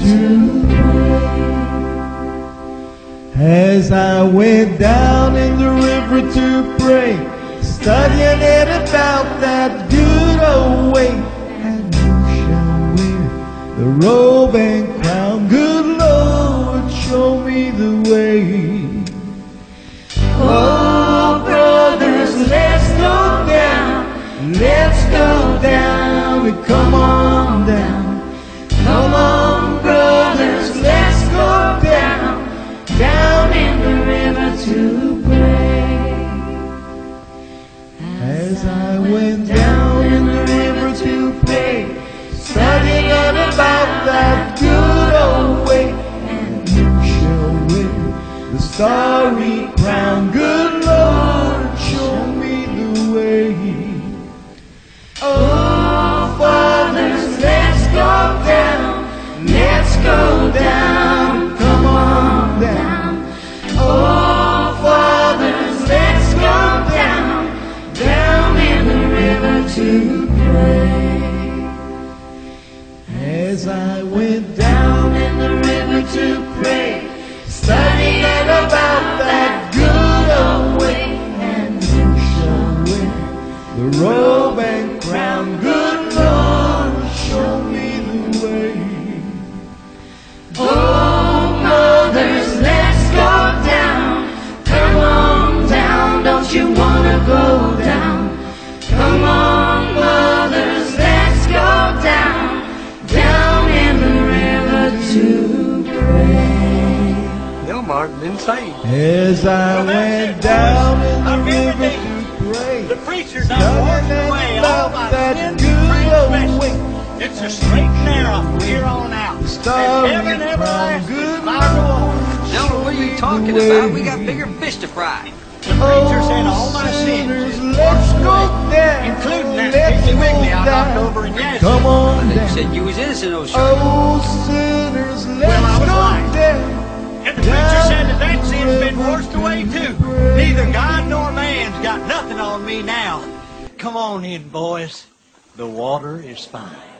pray. As I went down in the river to pray, studying it about that good old way, and you shall wear the robe and crown. Good Lord, show me the way. Oh, brothers, let's go down. Let's go down. and Come on I went down in the river to pray, studying about that good old way, and you shall win the starry crown. Good As I went down in the river to pray, studying about that good old way, and you shall the robe Martin didn't. As I went down in the river these. to pray, The preacher done Studying washed away all about my that sins good and old transgressions. way. It's a straight and narrow from here on out. And Starry heaven crown, everlasting good is my reward. Now, what are you talking about? We got bigger fish to fry. The preacher said all my sins sinners, is let's go down, including that let's Piggly Wiggly I knocked over in Yazoo. Come I on thought you down. said you was innocent, oh, sir. Oh, Come on in, boys. The water is fine.